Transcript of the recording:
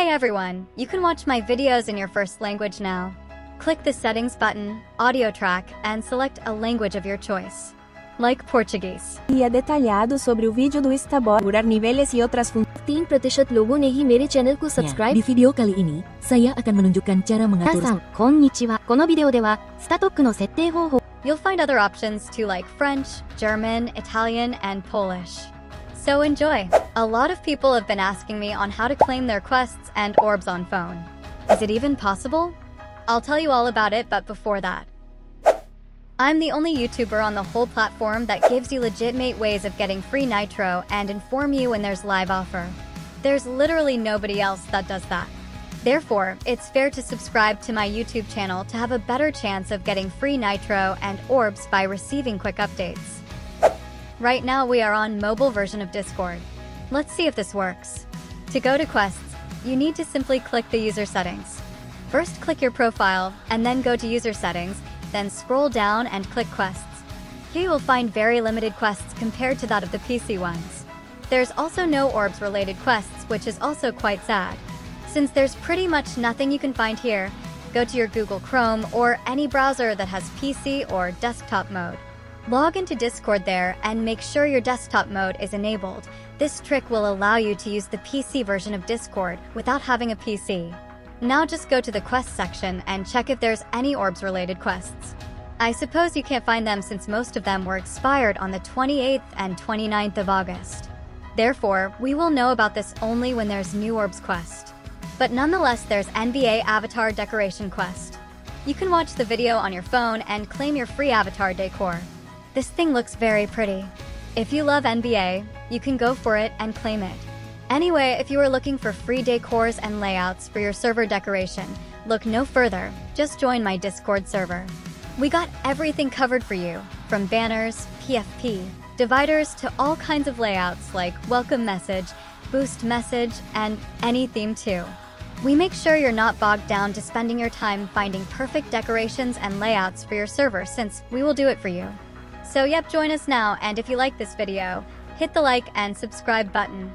Hey everyone, you can watch my videos in your first language now. Click the settings button, audio track, and select a language of your choice. Like Portuguese. E é detalhado sobre o vídeo do Istabor, curar níveis e outras funções. 3% logo ne hi mere channel ko subscribe. Di video kali ini, saya akan menunjukkan cara 皆 mengatur さん、こんにちは。このビデオでは、スタトックの設定方法 You'll find other options too like French, German, Italian, and Polish. So enjoy! A lot of people have been asking me on how to claim their quests and orbs on phone. Is it even possible? I'll tell you all about it, but before that. I'm the only YouTuber on the whole platform that gives you legitimate ways of getting free Nitro and inform you when there's live offer. There's literally nobody else that does that. Therefore, it's fair to subscribe to my YouTube channel to have a better chance of getting free Nitro and orbs by receiving quick updates. Right now we are on mobile version of Discord. Let's see if this works. To go to quests, you need to simply click the user settings. First click your profile and then go to user settings, then scroll down and click quests. Here you will find very limited quests compared to that of the PC ones. There's also no orbs related quests, which is also quite sad. Since there's pretty much nothing you can find here, go to your Google Chrome or any browser that has PC or desktop mode. Log into Discord there and make sure your desktop mode is enabled. This trick will allow you to use the PC version of Discord without having a PC. Now just go to the quest section and check if there's any orbs related quests. I suppose you can't find them since most of them were expired on the 28th and 29th of August. Therefore, we will know about this only when there's new orbs quest. But nonetheless, there's NBA Avatar Decoration Quest. You can watch the video on your phone and claim your free avatar decor. This thing looks very pretty. If you love NBA, you can go for it and claim it. Anyway, if you are looking for free decors and layouts for your server decoration, look no further, just join my Discord server. We got everything covered for you, from banners, PFP, dividers to all kinds of layouts like welcome message, boost message, and any theme too. We make sure you're not bogged down to spending your time finding perfect decorations and layouts for your server since we will do it for you. So yep, join us now and if you like this video, hit the like and subscribe button.